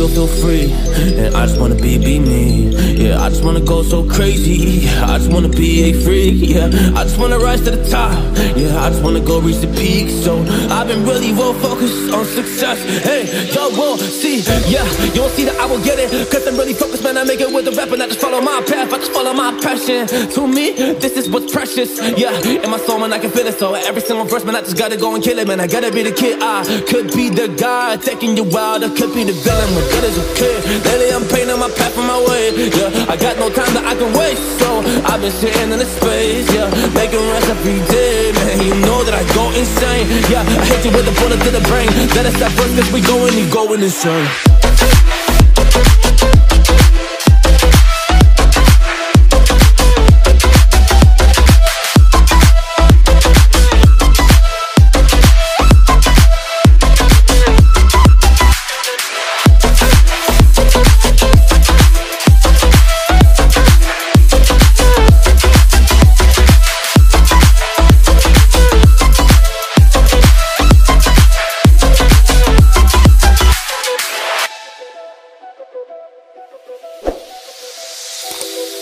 feel, feel free. And I just wanna be, be me. Yeah, just wanna go so crazy. I just wanna be a freak. Yeah, I just wanna rise to the top. Yeah, I just wanna go reach the peak. So I've been really well focused on success. Hey, y'all will see. Yeah, you won't see that I will get it. Cause I'm really focused, man. I make it with the rap and I just follow my path. I just follow my passion. To me, this is what's precious. Yeah, in my soul, man, I can feel it. So every single verse, man, I just gotta go and kill it, man. I gotta be the kid. I could be the guy taking you wild. I could be the villain, but good as a kid. Lately, I'm painting my path on my way. Yeah, I've been sitting in the space. Yeah, making rest every day, man. You know that I go insane. Yeah, I hit you with a bullet to the brain. Let us first, cause we going, you going insane.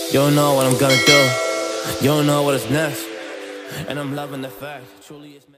You don't know what I'm gonna do. You don't know what is next. And I'm loving the fact. Truly, it's.